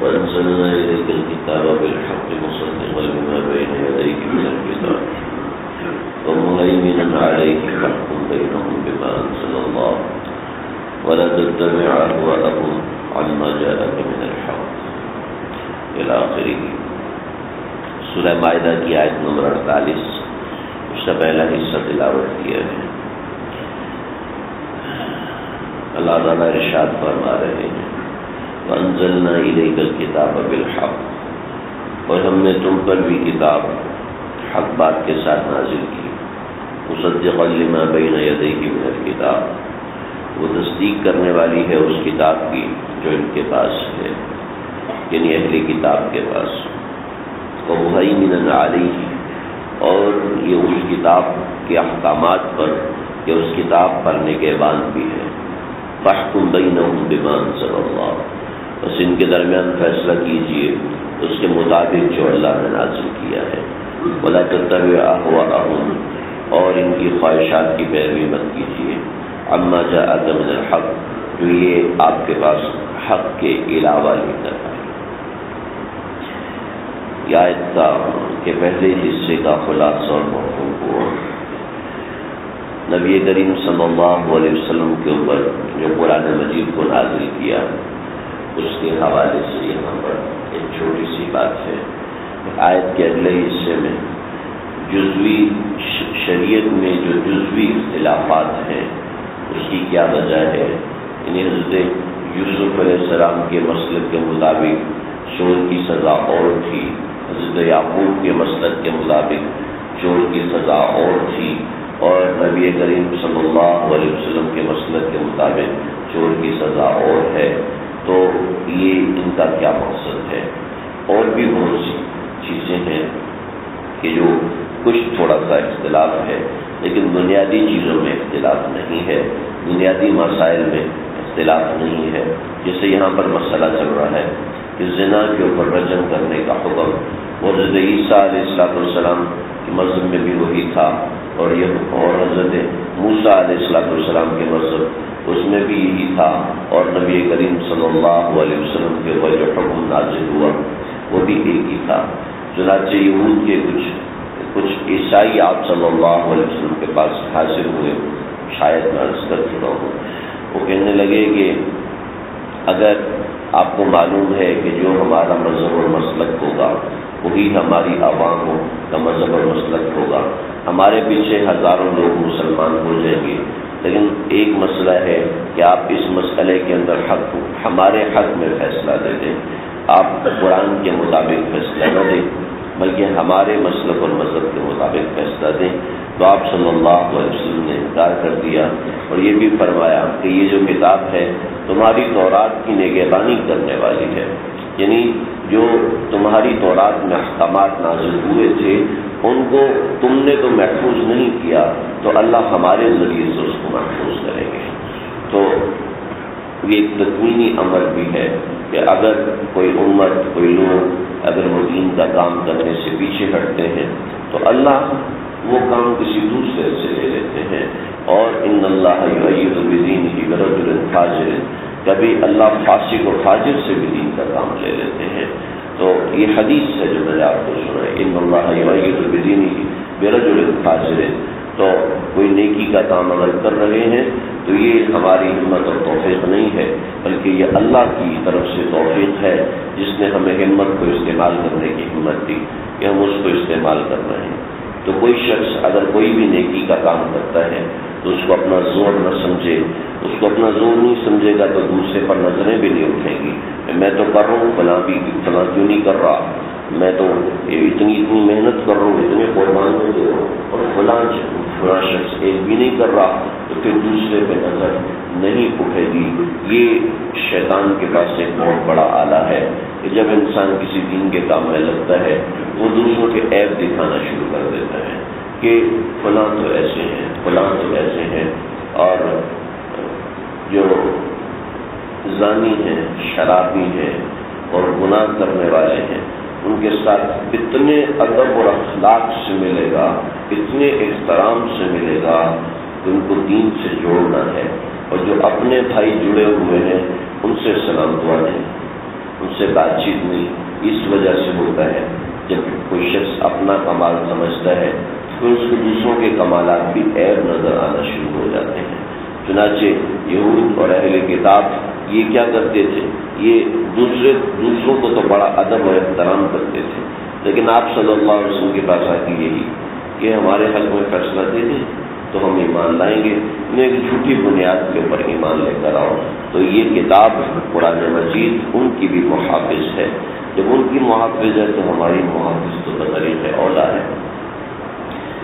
وأنزلنا إليك الكتاب بالحق مصدقا لما بين يديك من الكتاب ومهيمنا عليه فاحكم بينهم بما أنزل الله ولا تتبع أهواءهم عما جاءك من الحق إلى آخره. سورہ معاہدہ کی آیت نمبر اڑتالیس، اس کا پہلا حصہ تلاوت کیا ہے۔ اللہ تعالیٰ ارشاد فرما رہے ہیں۔ انزلنا الیک الکتاب بالحق۔ اور ہم نے تم پر بھی کتاب، حق بات کے ساتھ نازل کی۔ مصدق لما بین یدیہ من الکتاب۔ وہ تصدیق کرنے والی ہے اس کتاب کی جو ان کے پاس ہے یعنی اہل کتاب کے پاس۔ وہی من علیہ اور یہ اس کتاب کے احکامات پر، یا اس کتاب پڑھنے کے بعد بھی ہے۔ فحکم بینہم بما انزل اللہ بس ان کے درمیان فیصلہ کیجیے، اس کے مطابق جو اللہ نے نازل کیا ہے۔ بلا تتبع احواءہم اور ان کی خواہشات کی پیروی مت کیجیے اما جا من الحق جو یہ آپ کے پاس حق کے علاوہ لے کر آئے آیت کا پہلے حصے کا خلاصہ اور مفہوم کو نبی کریم صلی اللہ علیہ وسلم کے اوپر جو قرآن مجید کو نازل کیا اس کے حوالے سے یہاں پر ایک چھوٹی سی بات ہے۔ آیت کے اگلے حصے میں جزوی شریعت میں جو جزوی اختلافات ہیں، اس کی کیا وجہ ہے؟ یعنی حضرت یوسف علیہ السلام کے مسلک کے مطابق چور کی سزا اور تھی، حضرت یعقوب کے مسلک کے مطابق چور کی سزا اور تھی اور نبی کریم صلی اللہ علیہ وسلم کے مسلک کے مطابق چور کی سزا اور ہے۔ تو یہ ان کا کیا مقصد ہے؟ اور بھی بہت سی چیزیں ہیں کہ جو کچھ تھوڑا سا اختلاف ہے، لیکن بنیادی چیزوں میں اختلاف نہیں ہے، بنیادی مسائل میں اختلاف نہیں ہے۔ جیسے یہاں پر مسئلہ چل رہا ہے کہ زنا کے اوپر رجم کرنے کا حکم وہ حضرت عیسیٰ علیہ السلام مذہب میں بھی وہی تھا اور یہ اور حضرت موسیٰ علیہ السلاۃ السلام کے مذہب اس میں بھی یہی تھا اور نبی کریم صلی اللہ علیہ وسلم کے اوپر جو حکم نازل ہوا، وہ بھی ایک ہی تھا۔ چنانچہ یہود کے کچھ کچھ عیسائی آپ صلی اللہ علیہ وسلم کے پاس حاصل ہوئے، شاید میں عرض کر چکا ہوں۔ وہ کہنے لگے کہ اگر آپ کو معلوم ہے کہ جو ہمارا مذہب اور مسلک ہوگا وہی ہماری عوام کا مذہب اور مسلک ہوگا۔ ہمارے پیچھے ہزاروں لوگ مسلمان ہو جائیں گے۔ لیکن ایک مسئلہ ہے کہ آپ اس مسئلے کے اندر حق ہمارے حق میں فیصلہ دے دیں۔ آپ قرآن کے مطابق فیصلہ نہ دیں، بلکہ ہمارے مسلک اور مذہب کے مطابق فیصلہ دیں۔ تو آپ صلی اللہ علیہ وسلم نے انکار کر دیا اور یہ بھی فرمایا کہ یہ جو کتاب ہے، تمہاری تورات کی نگہبانی کرنے والی ہے۔ یعنی جو تمہاری تورات میں احکامات نازل ہوئے تھے، ان کو تم نے تو محفوظ نہیں کیا، تو اللہ ہمارے ذریعے سے اس کو محفوظ کریں گے۔ تو یہ ایک تکمینی عمل بھی ہے کہ اگر کوئی امت، کوئی لوگ اگر وہ دین کا کام کرنے سے پیچھے ہٹتے ہیں، تو اللہ وہ کام کسی دوسرے سے لے لیتے ہیں۔ اور ان اللہ الدین کی غرض الفاظر کبھی اللہ فاسق و فاجر سے بھی دین کا کام لے لیتے ہیں۔ تو یہ حدیث ہے جو میں نے آپ کو سنا ان اللہ الدین کی برج الفاظر تو کوئی نیکی کا کام اگر کر رہے ہیں، تو یہ ہماری ہمت اور توفیق نہیں ہے، بلکہ یہ اللہ کی طرف سے توفیق ہے، جس نے ہمیں ہمت کو استعمال کرنے کی ہمت دی، کہ ہم اس کو استعمال کر رہے ہیں۔ تو کوئی شخص اگر کوئی بھی نیکی کا کام کرتا ہے، تو اس کو اپنا زور نہ سمجھے۔ اس کو اپنا زور نہیں سمجھے گا تو دوسرے پر نظریں بھی نہیں اٹھیں گی۔ میں تو کر رہا ہوں فلاں بھی فلاں کیوں نہیں کر رہا؟ میں تو اتنی اتنی محنت کر رہا ہوں، اتنے قربان دے رہا ہوں اور فلاں فلاں شخص ایک بھی نہیں کر رہا تو پھر دوسرے پہ نظر نہیں اٹھے گی۔ یہ شیطان کے پاس ایک بہت بڑا آلہ ہے کہ جب انسان کسی دین کے کام میں لگتا ہے، وہ دوسروں کے ایپ دکھانا شروع کر دیتا ہے کہ فلاں تو ایسے ہیں، فلاں تو ایسے ہیں اور جو زانی ہیں، شرابی ہیں اور گناہ کرنے والے ہیں، ان کے ساتھ اتنے ادب اور اخلاق سے ملے گا اتنے احترام سے ملے گا کہ ان کو دین سے جوڑنا ہے۔ اور جو اپنے بھائی جڑے ہوئے ہیں، ان سے سلام دعا دیں ان سے بات چیت نہیں، اس وجہ سے ہوتا ہے۔ جب کوئی شخص اپنا کمال سمجھتا ہے، تو اس کو دوسروں کے کمالات بھی عیب نظر آنا شروع ہو جاتے ہیں۔ چنانچہ یہود اور اہل کتاب یہ کیا کرتے تھے؟ یہ دوسرے دوسروں کو تو بڑا ادب اور احترام کرتے تھے۔ لیکن آپ صلی اللہ علیہ وسلم کے پاس آتی یہی کہ ہمارے حق میں فیصلہ دے دیں تو ہم ایمان لائیں گے۔ انہیں ایک جھوٹی بنیاد کے اوپر ایمان لے کر آؤ تو یہ کتاب قرآن مجید ان کی بھی محافظ ہے۔ جب ان کی محافظ ہے تو ہماری محافظ تو بطریق اولا ہے۔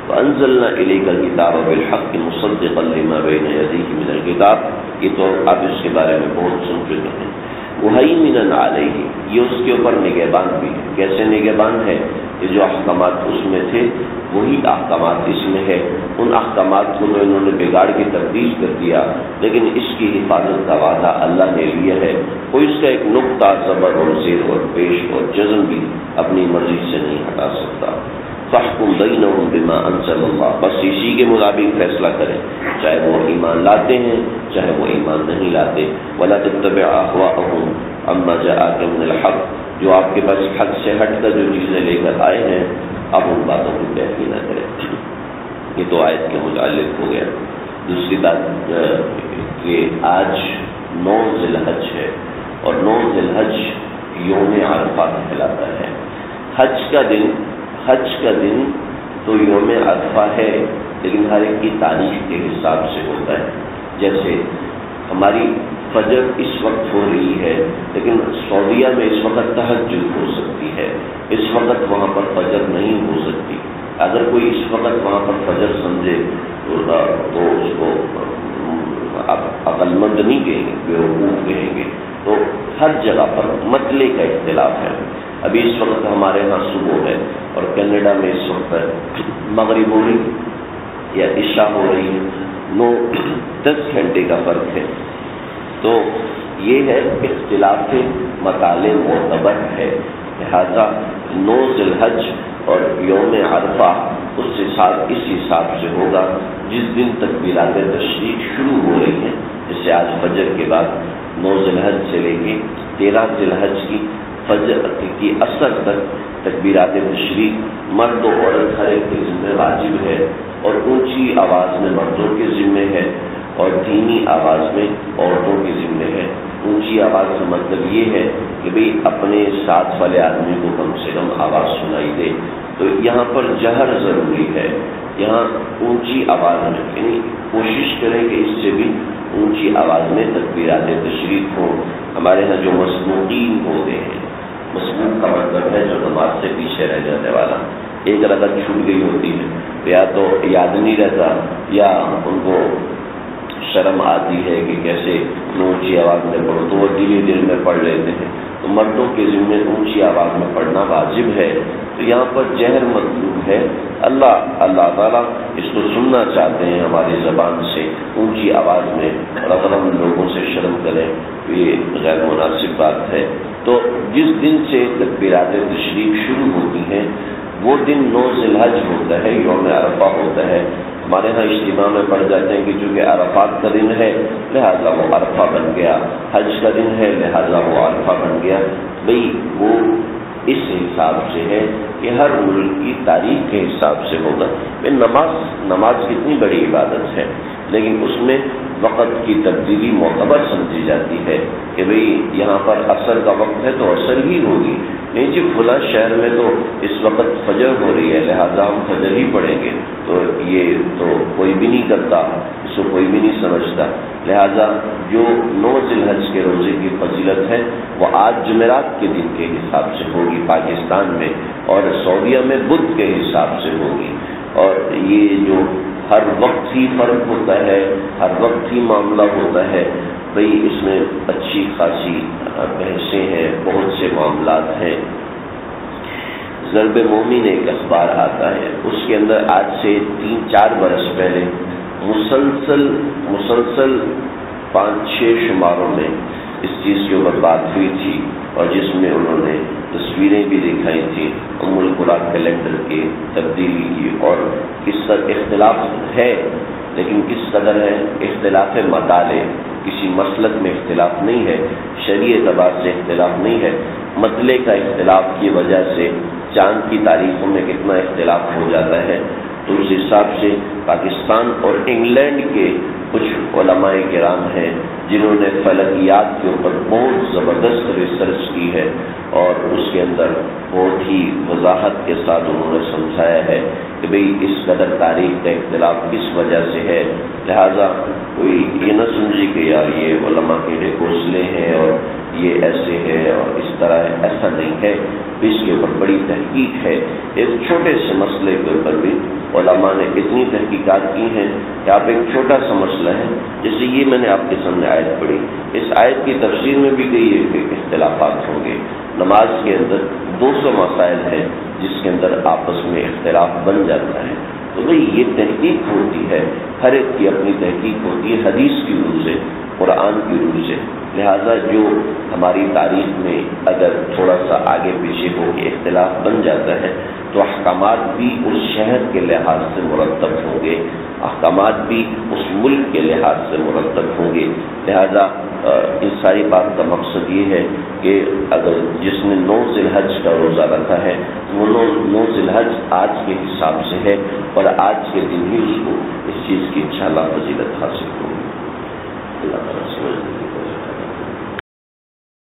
انزل علی کا کتاب اب الحق لما بین یدیہ من الکتاب یہ تو آپ اس کے بارے میں بہت سن چکے ہیں۔ وہی علیہ یہ اس کے اوپر نگہبان بھی ہے۔ کیسے نگہبان ہے؟ کہ جو احکامات اس میں تھے، وہی احکامات اس میں ہے ان احکامات کو تو انہوں نے بگاڑ کی تبدیل کر دیا، لیکن اس کی حفاظت کا وعدہ اللہ نے لیا ہے۔ کوئی اس کا ایک نقطہ زبر اور زیر اور پیش اور جزم بھی اپنی مرضی سے نہیں ہٹا سکتا۔ فحکم بینہم بما انزل اللہ۔ بس اسی کے مطابق فیصلہ کریں۔ چاہے وہ ایمان لاتے ہیں، چاہے وہ ایمان نہیں لاتے۔ ولا تتبع احواءهم اما جاءك من الحق۔ جو آپ کے پاس حق سے ہٹ کر جو چیزیں لے کر آئے ہیں، اب ان باتوں کی بہتری نہ کریں۔ یہ تو آیت کے متعلق ہو گیا۔ دوسری بات کہ آج نو ذی الحج ہے۔ اور نو ذی الحج یوم عرفہ کہلاتا ہے۔ حج کا دن حج کا دن تو یوم عرفہ ہے، لیکن ہر ایک کی تاریخ کے حساب سے ہوتا ہے۔ جیسے ہماری فجر اس وقت ہو رہی ہے، لیکن سعودیہ میں اس وقت تحجد ہو سکتی ہے۔ اس وقت وہاں پر فجر نہیں ہو سکتی۔ اگر کوئی اس وقت وہاں پر فجر سمجھے، تو اس کو عقل مند نہیں کہیں گے، بے وقوف کہیں گے۔ تو ہر جگہ پر متلے کا اختلاف ہے۔ ابھی اس وقت ہمارے یہاں صبح ہے اور کینیڈا میں اس وقت مغرب ہو رہی یا عشاء ہو رہی ہے۔ نو، دس گھنٹے کا فرق ہے۔ تو یہ ہے اختلاف مطالعے معتبر ہے۔ لہذا نو ذلحج اور یوم عرفہ اس حساب اس حساب سے ہوگا جس دن تک بلاد تشریح شروع ہو رہی ہیں جیسے آج فجر کے بعد نو ذلحج سے لے کے تیرہ ذلحج کی فجر کی اثر تک تکبیرات تشریح، مرد و عورت ہر ایک کے ذمہ واجب ہے اور اونچی آواز میں مردوں کے ذمے ہے اور دھیمی آواز میں عورتوں کے ذمے ہے۔ اونچی آواز کا مطلب یہ ہے کہ بھئی اپنے ساتھ والے آدمی کو کم سے کم آواز سنائی دے۔ تو یہاں پر جہر ضروری ہے۔ یہاں اونچی آواز میں یعنی کوشش کریں کہ اس سے بھی اونچی آواز میں تقبیرات تشریف ہوں۔ ہمارے یہاں جو مصنوعین ہوتے ہیں مصنوع کا مطلب ہے جو نماز سے پیچھے رہ جانے والا۔ ایک رقط چھوٹ گئی ہوتی ہے۔ یا تو یاد نہیں رہتا یا ان کو شرم آتی ہے کہ کیسے اونچی آواز میں پڑھو تو وہ دلی دل میں پڑھ لیتے ہیں۔ تو مردوں کے ذمے اونچی آواز میں پڑھنا واجب ہے۔ تو یہاں پر جہر مطلوب ہے۔ اللہ اللہ تعالیٰ اس کو سننا چاہتے ہیں ہماری زبان سے۔ اونچی آواز میں اور لوگوں سے شرم کریں۔ یہ غیر مناسب بات ہے۔ تو جس دن سے تکبیرات تشریف شروع ہوتی ہیں، وہ دن نو ذلحج ہوتا ہے، یوم عرفہ ہوتا ہے۔ ہمارے ہاں اجتماع میں پڑھ جاتے ہیں کہ چونکہ عرفات کا دن ہے، لہٰذا وہ عرفہ بن گیا۔ حج کا دن ہے، لہٰذا وہ عرفہ بن گیا۔ بھائی وہ اس حساب سے ہے کہ ہر ملک کی تاریخ کے حساب سے ہوگا۔ نماز نماز کتنی بڑی عبادت ہے، لیکن اس میں وقت کی تبدیلی معتبر سمجھی جاتی ہے کہ بھئی یہاں پر اثر کا وقت ہے تو اثر ہی ہوگی۔ نہیں جی فلاں شہر میں تو اس وقت فجر ہو رہی ہے، لہٰذا ہم فجر ہی پڑھیں گے۔ تو یہ تو کوئی بھی نہیں کرتا اس کو کوئی بھی نہیں سمجھتا۔ لہٰذا جو نو ذلحج کے روزے کی فضیلت ہے، وہ آج جمعرات کے دن کے حساب سے ہوگی، پاکستان میں اور سعودیہ میں بدھ کے حساب سے ہوگی۔ اور یہ جو ہر وقت ہی فرق ہوتا ہے، ہر وقت ہی معاملہ ہوتا ہے۔ بھئی اس میں اچھی خاصی بحثیں ہیں، بہت سے معاملات ہیں۔ ضرب مومن ایک اخبار آتا ہے۔ اس کے اندر آج سے تین، چار برس پہلے مسلسل مسلسل پانچ، چھ شماروں میں اس چیز کے اوپر بات ہوئی تھی اور جس میں انہوں نے تصویریں بھی دکھائی تھیں۔ ام القرآن کیلنڈر کی تبدیلی کی اور اس اختلاف ہے، لیکن کس قدر ہے اختلاف مطالعے؟ کسی مسلک میں اختلاف نہیں ہے شرعی اعتبار سے اختلاف نہیں ہے۔ مسئلے کا اختلاف کی وجہ سے چاند کی تاریخوں میں کتنا اختلاف ہو جاتا ہے۔ تو اس حساب سے پاکستان اور انگلینڈ کے کچھ علماء کرام ہیں جنہوں نے فلکیات کے اوپر بہت زبردست ریسرچ کی ہے اور اس کے اندر بہت ہی وضاحت کے ساتھ انہوں نے سمجھایا ہے کہ بھئی اس قدر تاریخ کا اختلاف کس وجہ سے ہے۔ لہٰذا کوئی یہ نہ سمجھے کہ یار یہ علماء کے لیے گھونسلے ہیں اور یہ ایسے ہے اور اس طرح ہے، ایسا نہیں ہے۔ اس کے اوپر بڑی تحقیق ہے۔ ایک چھوٹے سے مسئلے کے اوپر بھی علماء نے اتنی تحقیقات کی ہیں کہ آپ ایک چھوٹا سا مسئلہ ہے، جیسے یہ میں نے آپ کے سامنے آیت پڑھی۔ اس آیت کی تفسیر میں بھی کئی اختلافات ہوں گے۔ نماز کے اندر دو سو مسائل ہیں جس کے اندر آپس میں اختلاف بن جاتا ہے۔ تو بھائی، یہ تحقیق ہوتی ہے۔ ہر ایک کی اپنی تحقیق ہوتی ہے، حدیث کی روح سے قرآن کی روح سے لہذا جو ہماری تاریخ میں اگر تھوڑا سا آگے پیچھے ہو کے اختلاف بن جاتا ہے، تو احکامات بھی اس شہر کے لحاظ سے مرتب ہوں گے۔ احکامات بھی اس ملک کے لحاظ سے مرتب ہوں گے۔ لہذا اس ساری بات کا مقصد یہ ہے کہ اگر جس نے نو ذی الحج کا روزہ رکھا ہے، وہ نو ذی الحج آج کے حساب سے ہے اور آج کے دن ہی اس کو اس چیز کی انشاءاللہ فضیلت حاصل ہوگی۔ اللہ تعالیٰ